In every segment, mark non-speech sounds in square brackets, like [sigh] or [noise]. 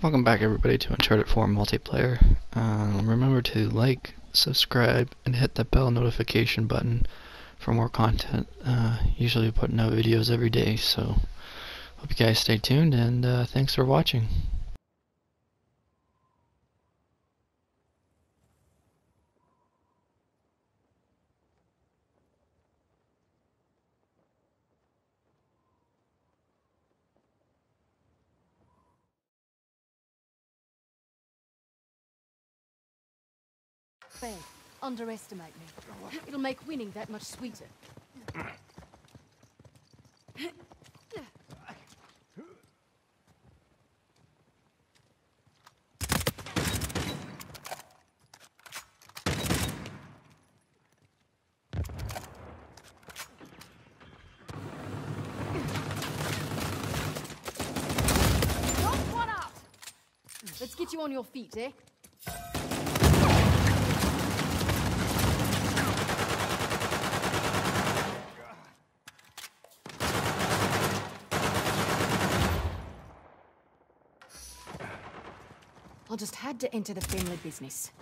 Welcome back everybody to Uncharted 4 multiplayer. Um, remember to like, subscribe, and hit the bell notification button for more content. Uh, usually we put out videos every day, so hope you guys stay tuned and uh, thanks for watching. Underestimate me. It'll make winning that much sweeter. Let's get you on your feet, eh? Just had to enter the family business.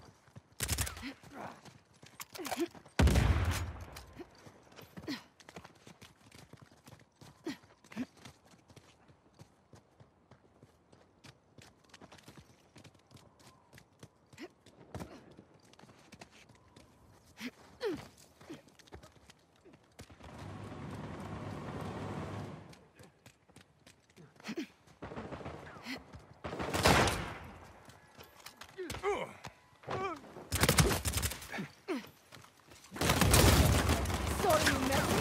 Sorry you met me.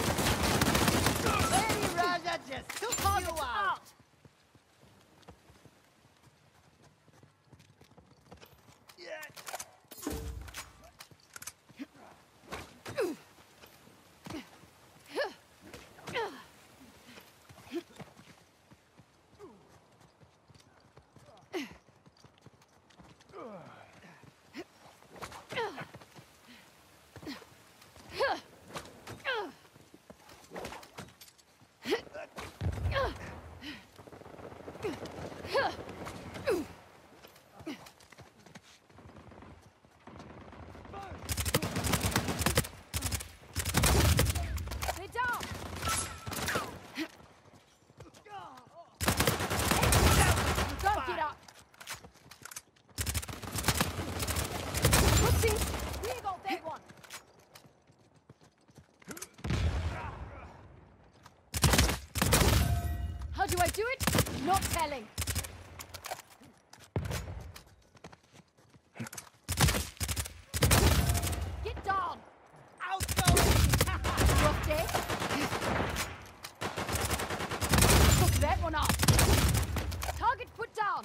Lady Raja just took Target you out. out! Stay down! Don't get up! Whoopsie! We got that one! How do I do it? Not telling. Get down! Rough [laughs] day? Took that one off. Target put down.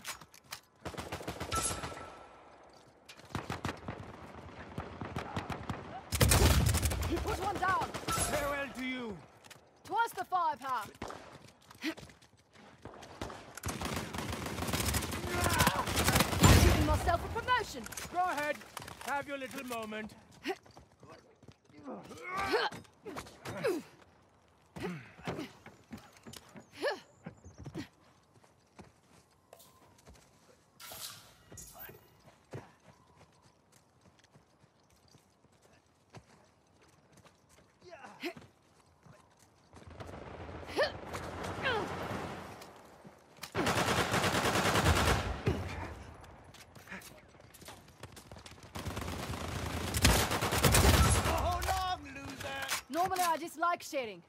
Put one down. Farewell to you. Twice the firepower. I'm giving myself a promotion. Go ahead. Have your little moment. [laughs] Normally I dislike sharing.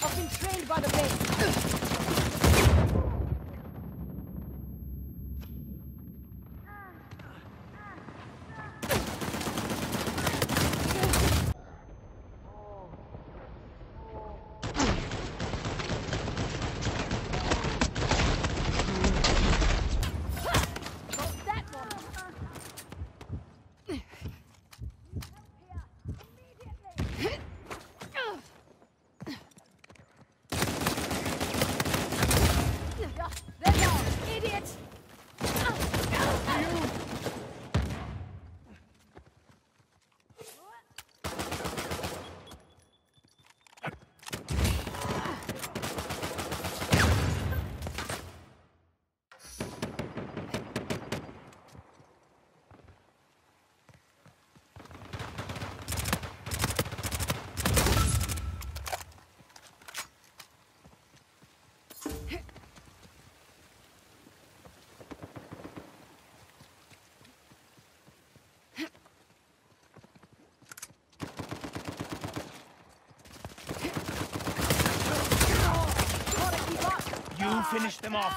I've been trained by the best. Got that one. You finish them off.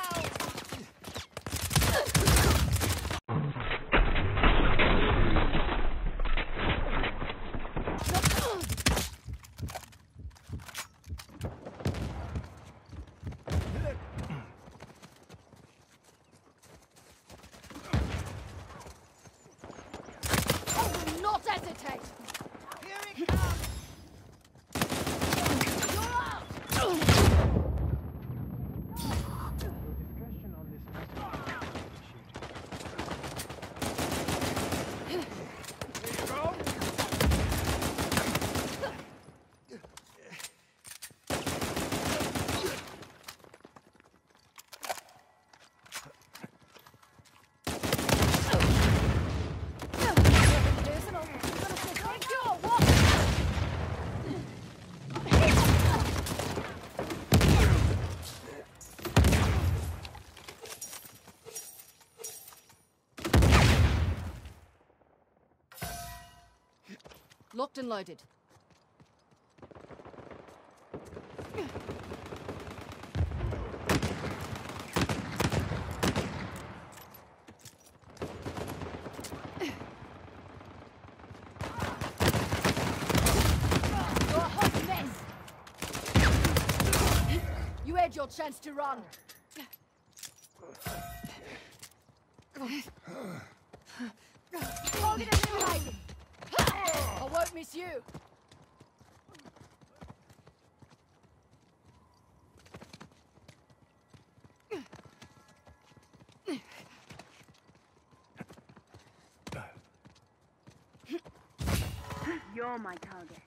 Not hesitate! Here it comes. You're out! Here you go. Personal. You're gonna say thank you or what? Locked and loaded. Your chance to run. Target eliminated. I won't miss you. You're my target.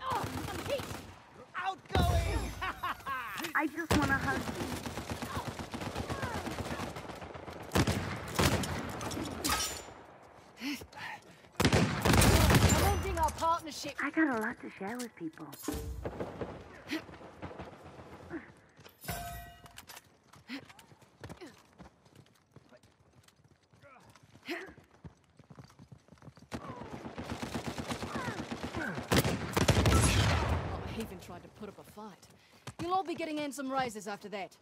Oh, I'm hit. Outgoing. I just want to hug you. I'm ending partnership. I got a lot to share with people. I even tried to put up a fight. You'll all be getting in some raises after that.